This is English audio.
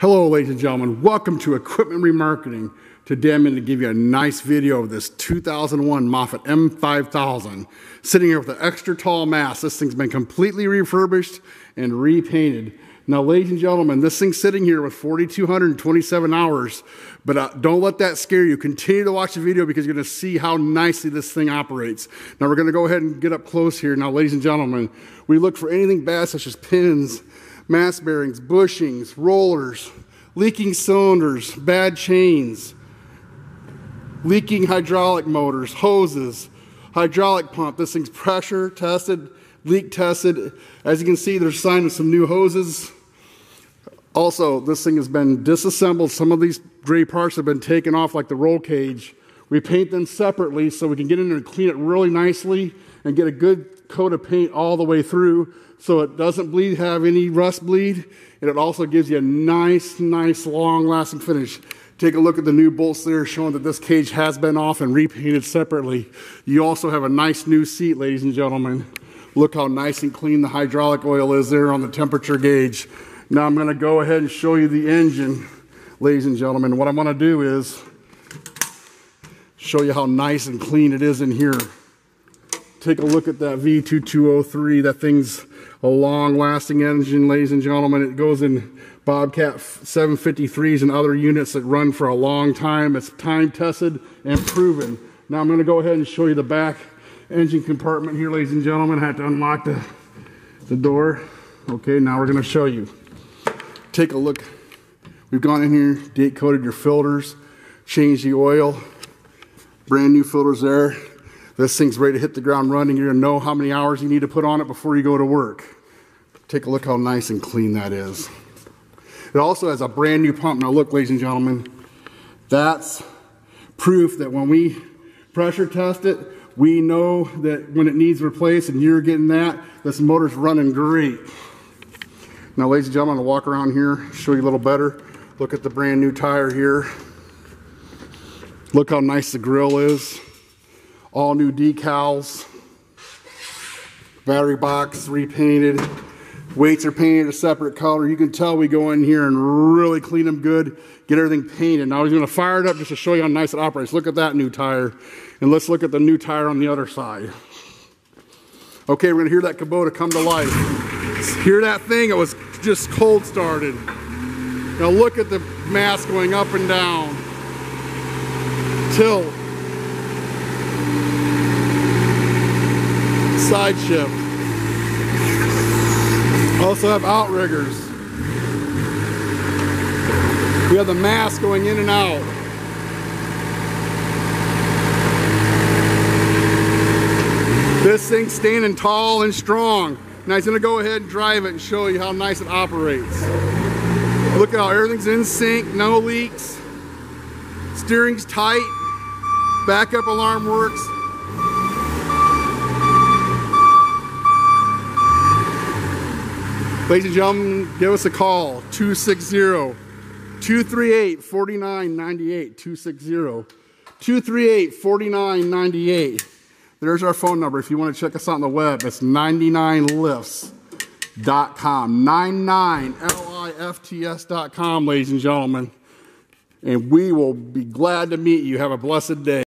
Hello, ladies and gentlemen. Welcome to Equipment Remarketing. Today I'm going to give you a nice video of this 2001 Moffett M5000 sitting here with an extra tall mast. This thing's been completely refurbished and repainted. Now, ladies and gentlemen, this thing's sitting here with 4,227 hours, but uh, don't let that scare you. Continue to watch the video because you're going to see how nicely this thing operates. Now, we're going to go ahead and get up close here. Now, ladies and gentlemen, we look for anything bad such as pins, mast bearings, bushings, rollers, leaking cylinders, bad chains, leaking hydraulic motors, hoses, hydraulic pump. This thing's pressure tested, leak tested. As you can see, there's sign of some new hoses. Also, this thing has been disassembled. Some of these gray parts have been taken off like the roll cage. We paint them separately so we can get in there and clean it really nicely and get a good coat of paint all the way through so it doesn't bleed, have any rust bleed, and it also gives you a nice, nice, long-lasting finish. Take a look at the new bolts there showing that this cage has been off and repainted separately. You also have a nice new seat, ladies and gentlemen. Look how nice and clean the hydraulic oil is there on the temperature gauge. Now I'm gonna go ahead and show you the engine, ladies and gentlemen. What I'm gonna do is show you how nice and clean it is in here. Take a look at that V2203. That thing's a long-lasting engine, ladies and gentlemen. It goes in Bobcat 753s and other units that run for a long time. It's time-tested and proven. Now I'm going to go ahead and show you the back engine compartment here, ladies and gentlemen. I had to unlock the, the door. Okay, now we're going to show you. Take a look. We've gone in here, date coated your filters, changed the oil, brand new filters there. This thing's ready to hit the ground running. You're gonna know how many hours you need to put on it before you go to work. Take a look how nice and clean that is. It also has a brand new pump. Now look, ladies and gentlemen, that's proof that when we pressure test it, we know that when it needs replaced and you're getting that, this motor's running great. Now, ladies and gentlemen, I'll walk around here, show you a little better. Look at the brand new tire here. Look how nice the grill is all new decals, battery box repainted, weights are painted a separate color. You can tell we go in here and really clean them good, get everything painted. Now was gonna fire it up just to show you how nice it operates. Look at that new tire, and let's look at the new tire on the other side. Okay, we're gonna hear that Kubota come to life. Hear that thing? It was just cold started. Now look at the mast going up and down. Tilt. Side shift. Also have outriggers. We have the mast going in and out. This thing's standing tall and strong. Now he's gonna go ahead and drive it and show you how nice it operates. Look how everything's in sync, no leaks. Steering's tight, backup alarm works, Ladies and gentlemen, give us a call 260 238 4998. 260 238 4998. There's our phone number. If you want to check us out on the web, it's 99lifts.com. 99lifts.com, ladies and gentlemen. And we will be glad to meet you. Have a blessed day.